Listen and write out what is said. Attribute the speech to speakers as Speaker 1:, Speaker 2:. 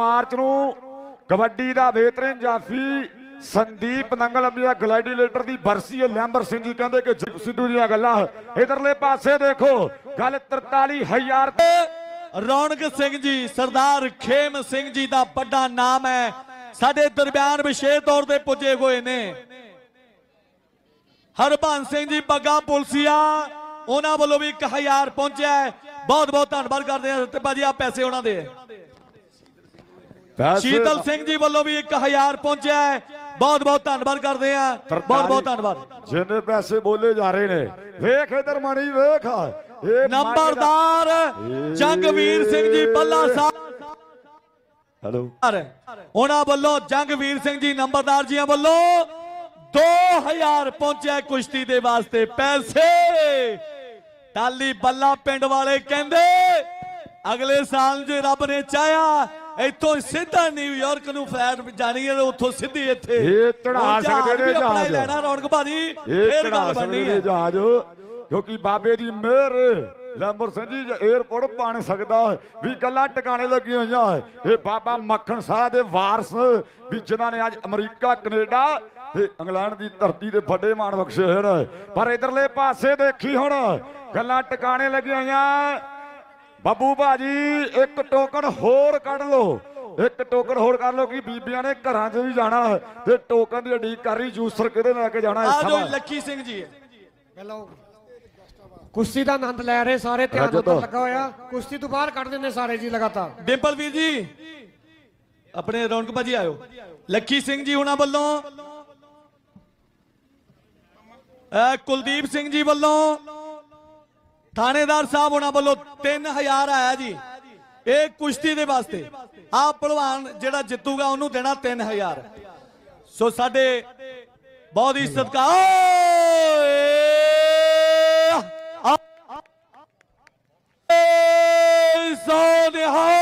Speaker 1: March ਨੂੰ ਕਬੱਡੀ ਦਾ ਬਿਹਤਰੀਨ ਜਾਫੀ ਸੰਦੀਪ ਨੰਗਲ ਅੰਬੀਆ ਗਲੈਡੀਏਟਰ ਦੀ ਬਰਸੀ ਹੈ। ਲੈਂਬਰ ਸਿੰਘ ਜੀ ਕਹਿੰਦੇ ਕਿ ਜ- ਸਿੱਧੂ ਦੀਆਂ ਗੱਲਾਂ। ਇਧਰਲੇ ਪਾਸੇ ਦੇਖੋ, ਗੱਲ 43000 ਤੇ
Speaker 2: ਰੌਣਕ ਸਿੰਘ ਜੀ, ਸਰਦਾਰ ਖੇਮ ਸਿੰਘ ਜੀ ਦਾ ਵੱਡਾ ਨਾਮ ਹੈ। ਸਾਡੇ ਦਰਮਿਆਨ ਵਿਸ਼ੇਸ਼ ਤੌਰ ਤੇ ਪੁੱਜੇ ਹੋਏ ਨੇ। ਹਰਬੰਸ ਸਿੰਘ ਜੀ, ਬੱਗਾ ਪੁਲਸੀਆ, ਉਹਨਾਂ ਵੱਲੋਂ ਵੀ 1000 ਪਹੁੰਚਿਆ ਬਹੁਤ ਬਹੁਤ ਧੰਨਵਾਦ ਕਰਦੇ ਹਾਂ ਤੇ ਬਾਜੀ ਆ ਪੈਸੇ ਉਹਨਾਂ ਦੇ ਸ਼ੀਤਲ ਸਿੰਘ ਜੀ ਵੱਲੋਂ ਵੀ 1000 ਪਹੁੰਚਿਆ ਹੈ। ਬਹੁਤ ਬਹੁਤ ਧੰਨਵਾਦ ਕਰਦੇ ਹਾਂ। ਬਹੁਤ ਬਹੁਤ ਧੰਨਵਾਦ।
Speaker 1: ਜਿੰਨੇ ਪੈਸੇ ਬੋਲੇ ਜਾ ਰਹੇ ਨੇ ਵੇਖ ਇਧਰ ਮਣੀ ਵੇਖ ਇਹ
Speaker 2: ਨੰਬਰਦਾਰ ਜੰਗਵੀਰ ਸਿੰਘ ਜੀ ਬੱਲਾ ਸਾਹਿਬ।
Speaker 1: ਹੈਲੋ।
Speaker 2: ਉਹਨਾਂ ਵੱਲੋਂ ਜੰਗਵੀਰ ਸਿੰਘ ਜੀ ਨੰਬਰਦਾਰ ਜੀਆਂ ਵੱਲੋਂ 2000 ਪਹੁੰਚਿਆ ਕੁਸ਼ਤੀ ਦੇ ਵਾਸਤੇ ਪੈਸੇ। ਟਾਲੀ ਬੱਲਾ ਪਿੰਡ ਵਾਲੇ ਕਹਿੰਦੇ ਅਗਲੇ ਸਾਲ ਜੇ ਰੱਬ ਨੇ ਚਾਹਿਆ ਇੱਥੋਂ ਸਿੱਧਾ ਨਿਊਯਾਰਕ ਨੂੰ ਫਲਾਈਟ ਜਾਣੀ ਹੈ ਤੇ ਉੱਥੋਂ ਸਿੱਧੀ ਇੱਥੇ
Speaker 1: ਇਹ
Speaker 2: ਜਹਾਜ਼
Speaker 1: ਸਕਦੇ ਨੇ ਜਹਾਜ਼।
Speaker 2: ਲੈਣਾ ਰੌਣਕ ਭਾਜੀ
Speaker 1: ਇਹ ਚੜਾ ਸਕਦੇ
Speaker 2: ਹੈ
Speaker 1: ਜਹਾਜ਼ ਕਿਉਂਕਿ ਬਾਬੇ ਦੀ ਮਿਹਰ ਲੈਂਬਰ ਸਿੰਘ ਜੀ 에어ਪੋਰਟ ਬਣ ਸਕਦਾ ਵੀ ਗੱਲਾਂ ਟਿਕਾਣੇ ਲੱਗੀਆਂ ਹੋਈਆਂ। ਇਹ ਬਾਬਾ ਮੱਖਣ ਸਾਹ ਦੇ ਵਾਰਸ ਵੀ ਜਿਨ੍ਹਾਂ ਨੇ ਅੱਜ ਅਮਰੀਕਾ ਕੈਨੇਡਾ ਤੇ ਇੰਗਲੈਂਡ ਦੀ ਧਰਤੀ ਤੇ ਵੱਡੇ ਮਾਣ ਬਖਸ਼ੇ ਹੋਏ ਨੇ ਪਰ ਇਧਰਲੇ ਪਾਸੇ ਦੇਖੀ ਹੁਣ ਗੱਲਾਂ ਟਿਕਾਣੇ ਲੱਗੀਆਂ ਹੋਈਆਂ ਬੱਬੂ ਭਾਜੀ ਇੱਕ ਟੋਕਨ ਹੋਰ ਕੱਢ ਲਓ। ਇੱਕ ਟੋਕਨ ਹੋਰ ਕਰ ਲਓ ਕਿ ਬੀਬੀਆਂ ਨੇ ਘਰਾਂ 'ਚ ਵੀ ਜਾਣਾ ਹੈ ਤੇ ਟੋਕਨ ਦੀ ਉਡੀਕ ਕਰ ਰਹੀ ਜੂਸਰ ਕਿਹਦੇ ਲੈ ਕੇ ਜਾਣਾ
Speaker 2: ਆ
Speaker 1: ਇਸ
Speaker 2: ਜੋ
Speaker 1: ਸਮਾਂ
Speaker 2: ਲੱਕੀ ਸਿੰਘ ਜੀ
Speaker 3: ਹੈਲੋ ਕੁਸ਼ਤੀ ਦਾ ਆਨੰਦ ਲੈ ਰਹੇ ਸਾਰੇ ਧਿਆਨ। ਉੱਧਰ ਲੱਗਾ ਹੋਇਆ। ਕੁਸ਼ਤੀ ਤੋਂ ਬਾਹਰ ਕੱਢ ਦਿੰਦੇ ਸਾਰੇ ਜੀ ਲਗਾਤਾਰ।
Speaker 2: ਡਿੰਪਲ ਵੀਰ ਜੀ ਆਪਣੇ ਰੌਣਕ ਭਾਜੀ ਆਇਓ। ਲੱਕੀ ਸਿੰਘ ਜੀ ਉਹਨਾਂ ਵੱਲੋਂ ਅਹ ਕੁਲਦੀਪ ਸਿੰਘ ਜੀ ਵੱਲੋਂ ਥਾਣੇਦਾਰ ਸਾਹਿਬ ਉਹਨਾਂ ਵੱਲੋਂ 3000 ਆਇਆ ਜੀ। ਇਹ ਕੁਸ਼ਤੀ ਦੇ ਵਾਸਤੇ। ਆਹ ਪਹਿਲਵਾਨ ਜਿਹੜਾ ਜਿੱਤੂਗਾ ਉਹਨੂੰ ਦੇਣਾ 3000 ਸੋ ਸਾਡੇ ਬਹੁਤ ਹੀ ਸਤਿਕਾਰ ਸੋ ਨਿਹਾਲ